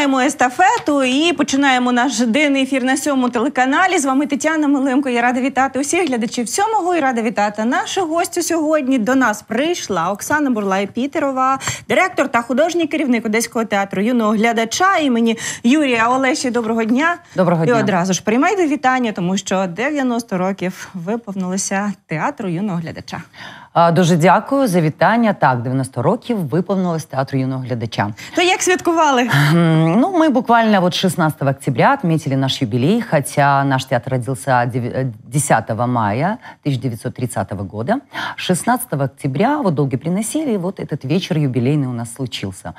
Тримаємо естафету і починаємо наш денний ефір на сьомому телеканалі. З вами Тетяна Миленко. Я рада вітати усіх глядачів сьомого і рада вітати нашу гостю сьогодні. До нас прийшла Оксана Бурлай Пітерова, директор та художній керівник Одеського театру юного глядача імені Юрія Олеші. Доброго дня. Доброго І одразу ж приймайте вітання, тому що 90 років виповнилося театру юного глядача. А, Дуже дякую за вітання. Так, 90 років виповнилось театру юного глядача. То як святкували? Ну, мы буквально вот 16 октября отметили наш юбилей, хотя наш театр родился дев- э, 10 мая 1930 года. 16 октября вот долго приносили, и вот этот вечер юбилейный у нас случился.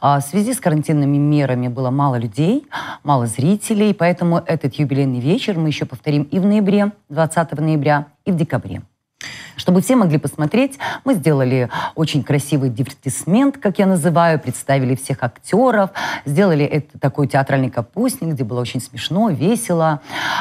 А, В связи с карантинными мерами было мало людей, мало зрителей, поэтому этот юбилейный вечер мы еще повторим и в ноябре, 20 ноября, и в декабре. Чтобы все могли посмотреть, мы сделали очень красивый дивертисмент, как я называю, представили всех актеров, сделали это такой театральный капустник, где было очень смешно, весело.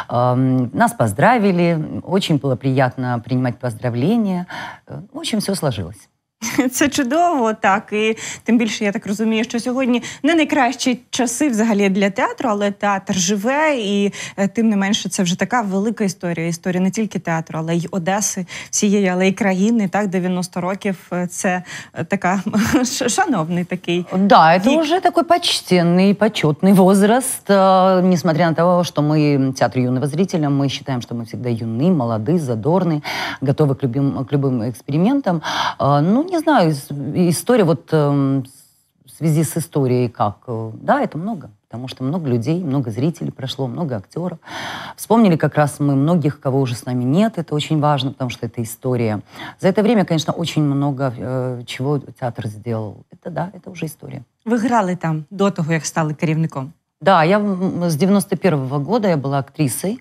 Эм, Нас поздравили, очень было приятно принимать поздравления. Э, В общем, все сложилось. Це чудово, так і тим більше я так розумію, що сьогодні не найкращі часи взагалі для театру, але театр живе, і е, тим не менше це вже така велика історія. Історія не тільки театру, але й Одеси, всієї, але й країни. Так, 90 років е, це е, така ш- шановний такий. Да, это И- уже такой почтенный, почетный возраст. Э, Несмотря на то, что мы театр юного зрителя, мы считаем, что мы всегда юны, молоды, задорны, готовы к любым, к любым экспериментам. Э, Ну, не знаю, ис- история вот эм, в связи с историей как? Э, Да, это много. Потому что много людей, много зрителей прошло, много актеров. Вспомнили как раз мы многих, кого уже с нами нет. Это очень важно, потому что это история. За это время, конечно, очень много э, чего театр сделал. Это да, это уже история. Ви грали там до того, як стали керівником. Да, я м, с 91 года я была актрисой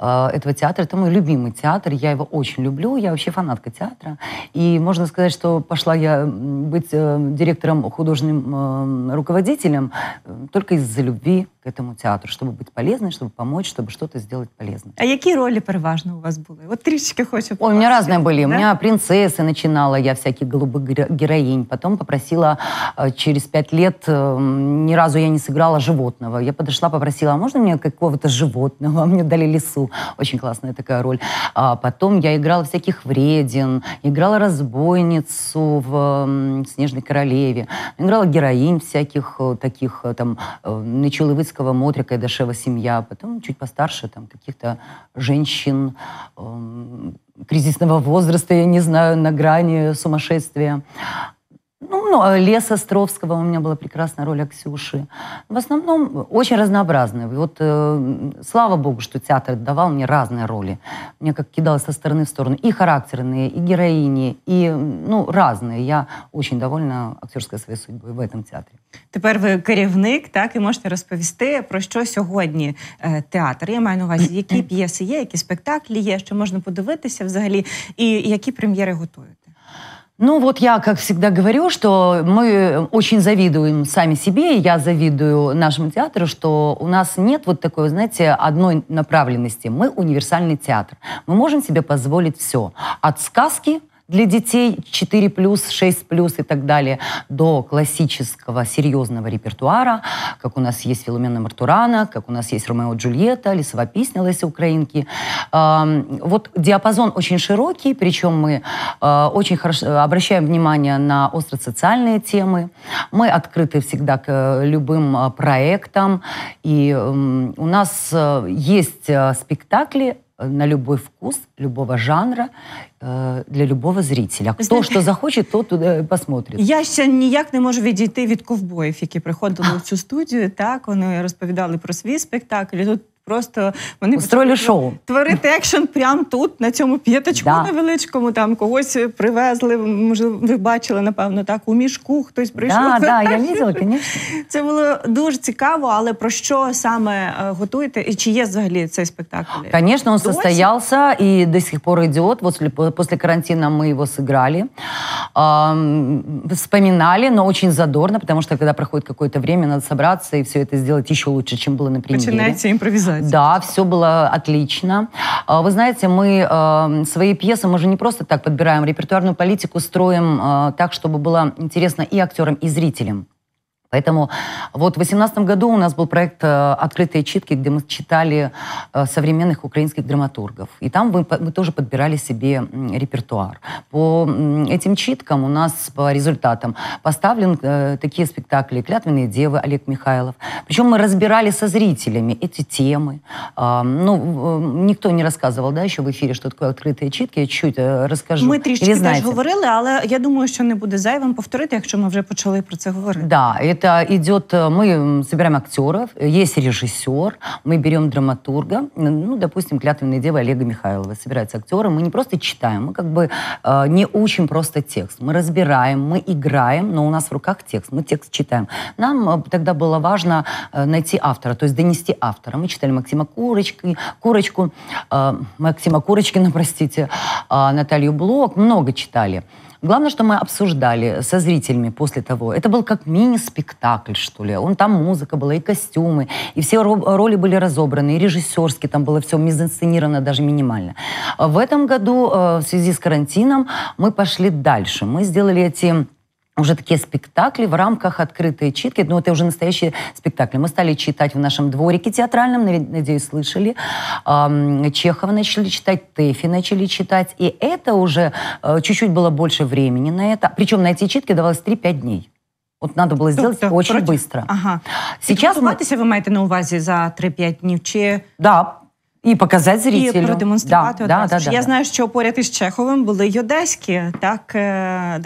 э, этого театра. Это мой любимый театр. Я его очень люблю. Я вообще фанатка театра. И можно сказать, что пошла я м, быть э, директором, художественным э, руководителем э, только из-за любви к этому театру, чтобы быть полезной, чтобы помочь, чтобы что-то сделать полезное. А які ролі переважно у вас були? От трішечки хочу. Ой, у меня разные были. У Да? меня принцессы начинала, я всяких голубых геро- героинь. Потом попросила э, через пять лет, э, ни разу я не сыграла животного. Я подошла, попросила, а можно мне какого-то животного? Мне дали лису. Очень классная такая роль. А потом я играла всяких вреден, играла разбойницу в «Снежной королеве», играла героинь всяких э, таких, э, там, э, Нечуловыцкого, Мотрика и Дашева семья. Потом чуть постарше, там, каких-то женщин, эм, кризисного возраста, я не знаю, на грани сумасшествия. Ну, ну, а Лес Островского, у меня была прекрасная роль Аксюши. В основном очень разнообразные. И вот э, слава богу, что театр давал мне разные роли. Мне как кидалось со стороны в сторону. И характерные, и героини, и ну, разные. Я очень довольна актерской своей судьбой в этом театре. Тепер ви керівник, так і можете розповісти про що сьогодні е, театр. Я маю на увазі, які п'єси є, які спектаклі є, що можна подивитися взагалі, і які прем'єри готуєте. Ну вот я, как всегда, говорю, что мы очень завидуем сами себе, и я завидую нашему театру, что у нас нет вот такой, знаете, одной направленности. Мы универсальный театр. Мы можем себе позволить все. От сказки для детей 4 плюс, 6 плюс и так далее, до классического серьезного репертуара, как у нас есть Филомена Мартурана, как у нас есть Ромео Джульетта, Лесова песня Леси Украинки. Вот диапазон очень широкий, причем мы э, очень хорошо обращаем внимание на остро-социальные темы. Мы открыты всегда к э, любым э, проектам. И у нас э, есть э, спектакли на любой вкус, любого жанра, э, для любого зрителя. Хто знаете- захоче то тот туда и посмотрит. Я ще ніяк не можу відійти від ковбоїв, які приходили в цю студію. Так вони розповідали про свій спектакль. І тут просто вони Устроили почали шоу. Творити екшен прямо тут, на цьому п'ятачку Да. невеличкому. Там когось привезли. Можливо, ви бачили, напевно, так у мішку хтось прийшов. Да, да, я видела, конечно. Це було дуже цікаво, але про що саме е, готуєте? І чи є взагалі цей спектакль? Конечно, он Досі? состоялся и до сих пор идет. После, после карантина мы его сыграли. Ам, вспоминали, но очень задорно, потому что когда проходит какое-то время, надо собраться и все это сделать еще лучше, чем было на премьере. Починається імпровізація. Да, все было отлично. А, Вы знаете, мы э, свои пьесы, мы же не просто так подбираем, репертуарную политику строим э, так, чтобы было интересно и актерам, и зрителям. Поэтому вот в 2018 году у нас был проект э, «Открытые читки», где мы читали э, современных украинских драматургов. И там мы, мы тоже подбирали себе репертуар. По этим читкам у нас по результатам поставлен э, такие спектакли «Клятвенные девы» Олег Михайлов. Причем мы разбирали со зрителями эти темы. Э, ну, никто не рассказывал, да, еще в эфире, что такое «Открытые читки». Я чуть э, расскажу. Ми трішки теж говорили, але я думаю, що не буде зайвим повторити, якщо ми вже почали про це говорити. Да, это идет, э, мы собираем актеров, есть режиссер, мы берем драматурга, ну, допустим, клятвенные девы Олега Михайлова, собираются актеры, мы не просто читаем, мы как бы э, не учим просто текст, мы разбираем, мы играем, но у нас в руках текст, мы текст читаем. Нам э, тогда было важно э, найти автора, то есть донести автора. Мы читали Максима Курочки, Курочку, э, Максима Курочкина, простите, э, Наталью Блок, много читали. Главное, что мы обсуждали со зрителями после того. Это был как мини-спектакль, что ли. Он там музыка была, и костюмы, и все роли были разобраны, и режиссерски там было все мизансценировано даже минимально. В этом году э, в связи с карантином мы пошли дальше. Мы сделали эти уже такие спектакли в рамках открытой читки. Ну, это уже настоящие спектакли. Мы стали читать в нашем дворике театральном, надеюсь, слышали. Чехова начали читать, Тэфи начали читать. И это уже э, чуть-чуть было больше времени на это. Причем на эти читки давалось 3-5 дней. Вот надо было сделать тобто, очень против... быстро. Ага. Сейчас мы... ви маєте на увазі за 3-5 днів? Чи... Да, і показати зрителю. І продемонструвати да, да, да, Я да, знаю, що поряд із Чеховым были й одеські, так,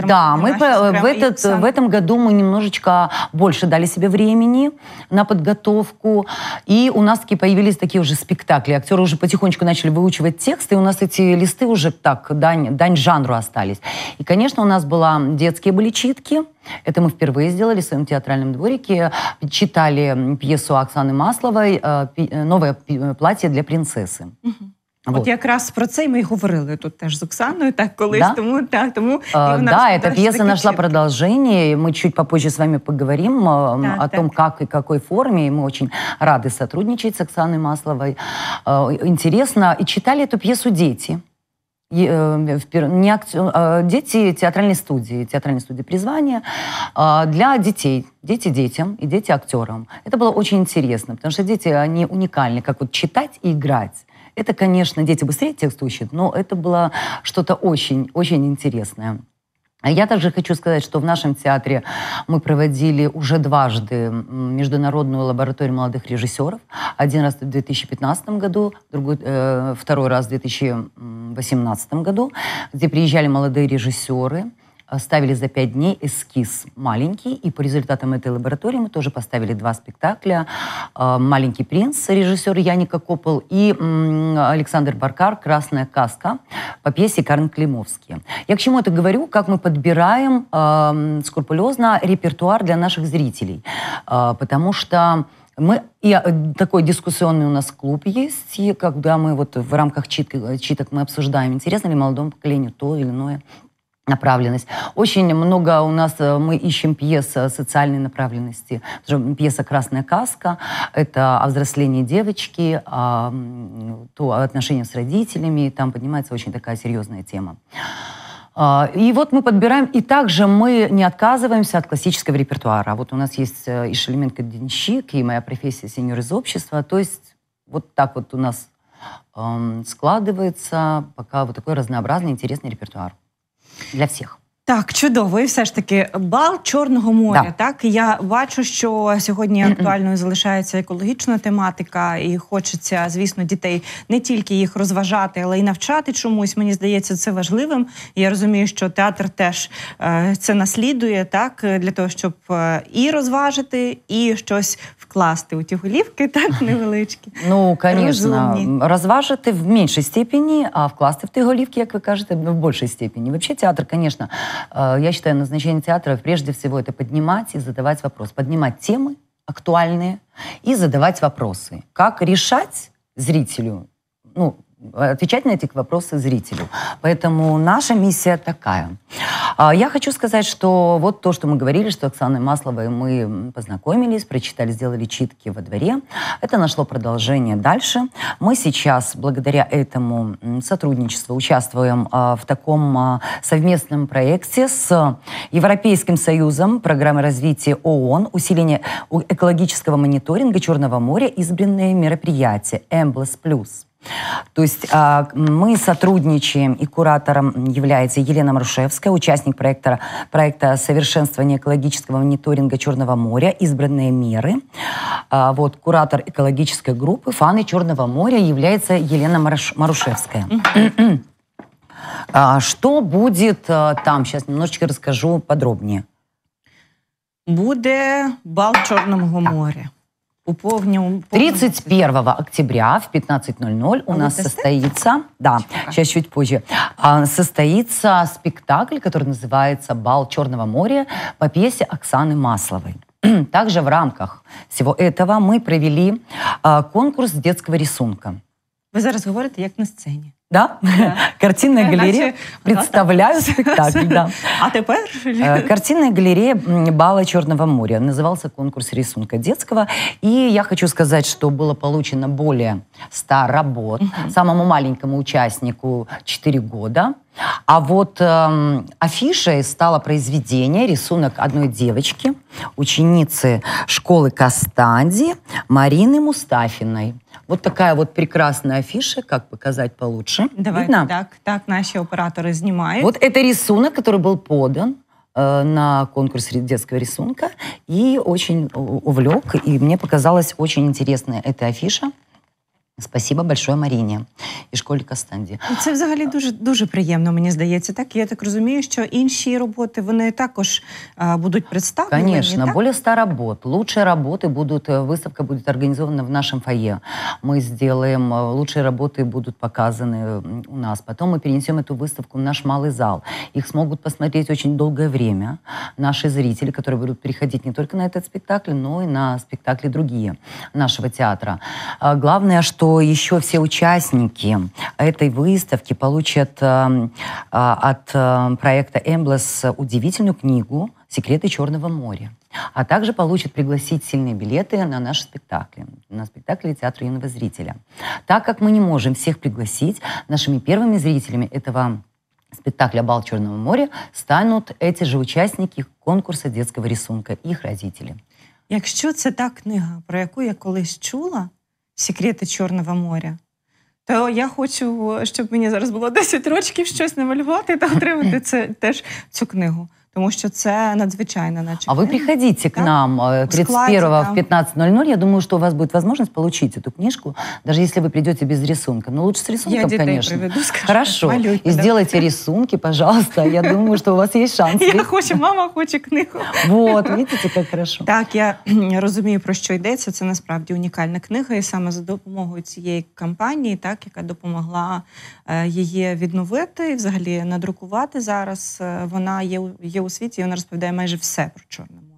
Да, мы в, этот, в этом году мы немножечко больше дали себе времени на подготовку. И у нас таки появились такие уже спектакли. Актеры уже потихонечку начали выучивать тексты, и у нас эти листы уже так, дань, дань жанру остались. И, конечно, у нас была детские были читки, это мы впервые сделали в своем театральном дворике. Читали пьесу Оксаны Масловой э, э, «Новое платье для принцессы». Угу. Вот. От якраз про це ми й говорили тут теж з Оксаною, так колись да? тому так тому а, да, эта пьеса нашла продолжение. Мы чуть попозже с вами поговорим да, о так. том, как и какой форме. И мы очень рады сотрудничать с Оксаной Масловой. Интересно. И читали эту пьесу дети. Э, не актер, а дети театральной студии, театральной студии призвания а, для детей, дети детям и дети актерам. Это было очень интересно, потому что дети, они уникальны, как вот читать и играть. Это, конечно, дети быстрее текст учат, но это было что-то очень-очень интересное. Я также хочу сказать, что в нашем театре мы проводили уже дважды международную лабораторию молодых режиссеров. Один раз в 2015 году, другой, э, второй раз в 2018 году, где приезжали молодые режиссеры, ставили за пять дней эскиз маленький, и по результатам этой лаборатории мы тоже поставили два спектакля. А, «Маленький принц», режиссер Яника Копол, и Александр Баркар «Красная каска» по пьесе Карн Климовский. Я к чему это говорю? Как мы подбираем э, скрупулезно репертуар для наших зрителей. Э, потому что мы и такой дискуссионный у нас клуб есть, и когда мы вот в рамках читок, читок мы обсуждаем, интересно ли молодому поколению то или иное направленность. Очень много у нас, э, мы ищем пьес социальной направленности. Пьеса «Красная каска» — это о взрослении девочки, о, то отношения с родителями. Там поднимается очень такая серьезная тема. А, и вот мы подбираем, и также мы не отказываемся от классического репертуара. Вот у нас есть э, и Шелеменко Денщик, и моя профессия сеньор из общества. То есть вот так вот у нас эм, складывается пока вот такой разнообразный, интересный репертуар для всіх. Так, чудово, і все ж таки бал Чорного моря. Да. Так я бачу, що сьогодні актуальною залишається екологічна тематика, і хочеться, звісно, дітей не тільки їх розважати, але й навчати чомусь. Мені здається, це важливим. Я розумію, що театр теж е, це наслідує так для того, щоб е, і розважити, і щось вкласти у ті голівки, так невеличкі. Ну, звісно, розважити в меншій степені, а вкласти в ті голівки, як ви кажете, в більшій степені. Взагалі, театр, звісно, я считаю, назначение театра прежде всего это поднимать и задавать вопрос, поднимать темы актуальные и задавать вопросы. Как решать зрителю, ну, отвечать на эти вопросы зрителю. Поэтому наша миссия такая. А, я хочу сказать, что вот то, что мы говорили, что Оксаной Масловой мы познакомились, прочитали, сделали читки во дворе, это нашло продолжение дальше. Мы сейчас, благодаря этому сотрудничеству, участвуем а, в таком а, совместном проекте с Европейским Союзом программы развития ООН, усиление экологического мониторинга Черного моря, избранные мероприятия «Эмблес плюс». То есть э, мы сотрудничаем, и куратором является Елена Марушевская, участник проекта, проекта совершенствования экологического мониторинга Черного моря «Избранные меры». Э, вот, куратор экологической группы «Фаны Черного моря» является Елена Маруш, Марушевская. а, что будет а, там? Сейчас немножечко расскажу подробнее. Буде бал Чорного моря. Уповню, 31 октября в 15.00 у а нас состоится, да, Чика. сейчас чуть позже, а, состоится спектакль, который называется «Бал Черного моря» по пьесе Оксаны Масловой. Также в рамках всего этого мы провели а, конкурс детского рисунка. Вы зараз говорите, як на сцені. Да? да. Картинная галерея. Представляю спектакль, да. А теперь? Э, картинная галерея Бала Черного моря. Назывался конкурс рисунка детского. И я хочу сказать, что было получено более 100 работ. Угу. Самому маленькому участнику 4 года. А вот эм, афишей стало произведение, рисунок одной девочки, ученицы школы Кастанди Марины Мустафиной. Вот такая вот прекрасная афиша, как показать получше. Давайте Видно? так, так наши операторы снимают. Вот это рисунок, который был подан э, на конкурс детского рисунка и очень увлек, и мне показалась очень интересная эта афиша. Спасибо большое Маріні і школі Кастанді. Це взагалі дуже дуже приємно, мені здається. Так я так розумію, що інші роботи вони також а, будуть представлені. Конечно, более 100 работ. Лучшие работы будут, э, выставка будет организована в нашем фойе. Мы сделаем, э, лучшие работы будут показаны у нас. Потом мы перенесем эту выставку в наш малый зал. Их смогут посмотреть очень долгое время наши зрители, которые будут приходить не только на этот спектакль, но и на спектакли другие нашего театра. А, главное, что что еще все участники этой выставки получат э, от э, проекта «Эмблес» удивительную книгу «Секреты Черного моря». А также получат пригласительные билеты на наши спектакли, на спектакли театра юного зрителя. Так как мы не можем всех пригласить, нашими первыми зрителями этого спектакля «Бал Черного моря» станут эти же участники конкурса детского рисунка, их родители. Якщо це та книга, про яку я колись чула, секрети Чорного моря. То я хочу, щоб мені зараз було 10 років щось намалювати та отримати це теж цю книгу. Тому що це надзвичайно наче. А вы приходите к нам 31 э, в 15.00. Я думаю, что у вас будет возможность получить эту книжку, даже если вы придете без рисунка. Но лучше с рисунком, я конечно. Приведу, скажу, Хорошо. Малюйте, и сделайте рисунки, пожалуйста. Я думаю, что у вас есть шанс. Я хочу, мама хоче книгу. Вот, видите, как хорошо. Так, я розумію, про що йдеться. Це насправді унікальна книга. І саме за допомогою цієї кампанії, так, яка допомогла е, її відновити і взагалі надрукувати зараз, е, вона є, є у світі, і вона розповідає майже все про Чорне море.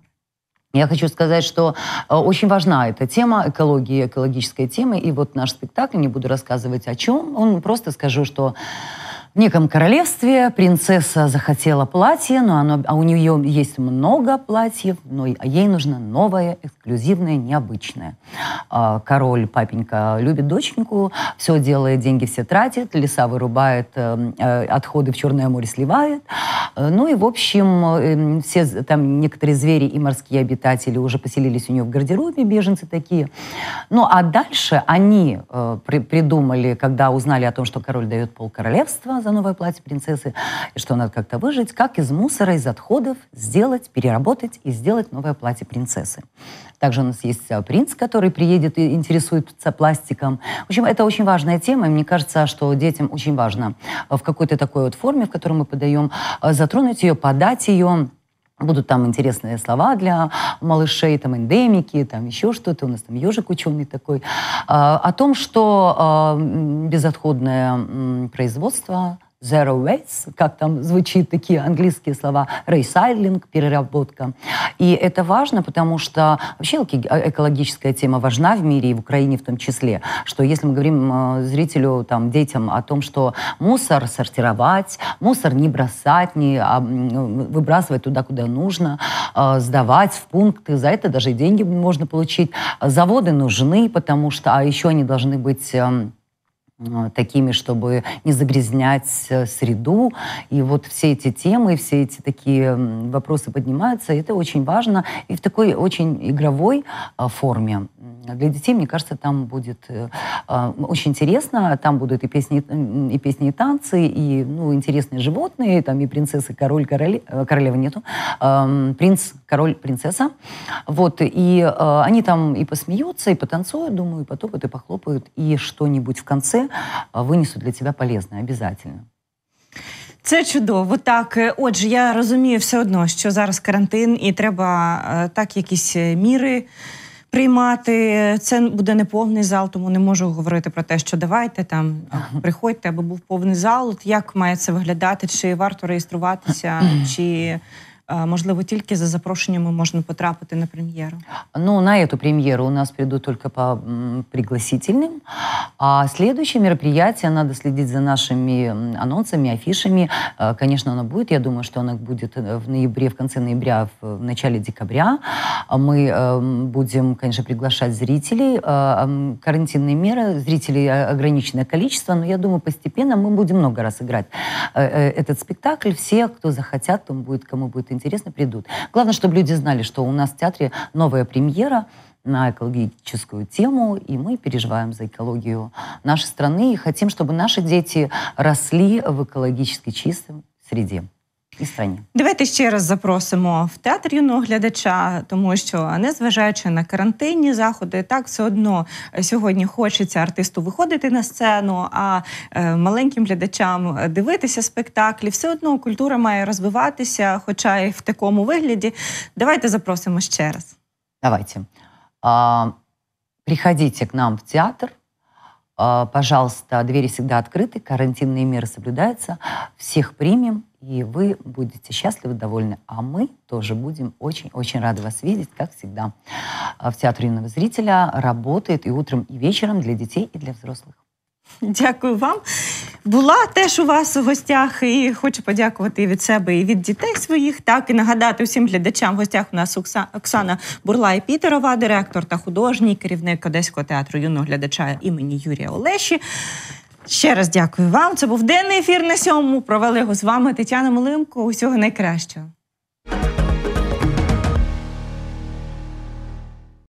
Я хочу сказать, что э, очень важна эта тема, экология, экологическая тема. И вот наш спектакль, не буду рассказывать о чем, он просто скажу, что в неком королевстве принцесса захотела платье, но оно, а у нее есть много платьев, но ей нужно новое, эксклюзивное, необычное. А, король, папенька, любит доченьку, все делает, деньги все тратит, леса вырубает, э, э, отходы в Черное море сливает. Э, ну и, в общем, все там некоторые звери и морские обитатели уже поселились у нее в гардеробе, беженцы такие. Ну а дальше они при, придумали, когда узнали о том, что король дает пол королевства за новое платье принцессы, и что надо как-то выжить, как из мусора, из отходов сделать, переработать и сделать новое платье принцессы. Также у нас есть э, принц, который приедет и интересуется пластиком. В общем, это очень важная тема, и мне кажется, что детям очень важно в какой-то такой вот форме, в которой мы подаем, э, затронуть ее, подать ее, Будут там интересные слова для малышей, там эндемики, там еще что-то. У нас там ежик ученый такой. А, о том, что а, безотходное производство zero waste, как там звучит такие английские слова, рейсайлинг, переработка. И это важно, потому что вообще экологическая тема важна в мире и в Украине в том числе, что если мы говорим э, зрителю, там, детям о том, что мусор сортировать, мусор не бросать, не а, выбрасывать туда, куда нужно, э, сдавать в пункты, за это даже деньги можно получить. Заводы нужны, потому что, а еще они должны быть эм, Э, такими, чтобы не загрязнять э, среду. И вот все эти темы, все эти такие вопросы поднимаются. Это очень важно. И в такой очень игровой э, форме Для детей, мне кажется, там будет очень интересно. Там будут и песни, и песни, и танцы, и ну, интересные животные, там и принцессы, король, короле, королевы нету, эм, принц, король, принцесса. Вот, и они там и посмеются, и потанцуют, думаю, и потопают, и похлопают, и что-нибудь в конце винесуть для тебе полезне, обов'язково. Це чудово. Так, е, отже, я розумію все одно, що зараз карантин, і треба е, так якісь е, міри Приймати. Це буде не повний зал, тому не можу говорити про те, що давайте там приходьте, аби був повний зал. От Як має це виглядати? Чи варто реєструватися, чи Можливо, тільки за запрошеннями можно потрапити на премьеру? Ну, на эту премьеру у нас придут только по пригласительным. А следующее мероприятие, надо следить за нашими анонсами, афишами. Конечно, оно будет. Я думаю, что оно будет э, в ноябре, в конце ноября, в начале декабря. Мы э, будем, конечно, приглашать зрителей. Карантинные меры, зрителей ограниченное количество, но я думаю, постепенно мы будем много раз играть э, этот спектакль. Все, кто захотят, кто будет, кому будет интересно, придут. Главное, чтобы люди знали, что у нас в театре новая премьера на экологическую тему, и мы переживаем за экологию нашей страны и хотим, чтобы наши дети росли в экологически чистой среде. І страні. Давайте ще раз запросимо в театр юного глядача, тому що незважаючи на карантинні заходи, так все одно сьогодні хочеться артисту виходити на сцену, а е, маленьким глядачам дивитися спектаклі. Все одно культура має розвиватися, хоча й в такому вигляді. Давайте запросимо ще раз. Давайте. Приходите к нам в театр. А, пожалуйста, двери всегда открыты, карантинные меры соблюдаются. Всех примем, и вы будете счастливы, довольны. А мы тоже будем очень-очень рады вас видеть, как всегда. А, в Театре юного зрителя работает и утром, и вечером для детей и для взрослых. Дякую вам. Була теж у вас у гостях, і хочу подякувати і від себе, і від дітей своїх. Так і нагадати усім глядачам. В гостях у нас Оксана Бурлай Пітерова, директор та художній керівник Одеського театру юного глядача імені Юрія Олеші. Ще раз дякую вам. Це був денний ефір на сьому. Провели його з вами Тетяна Малимко. Усього найкращого.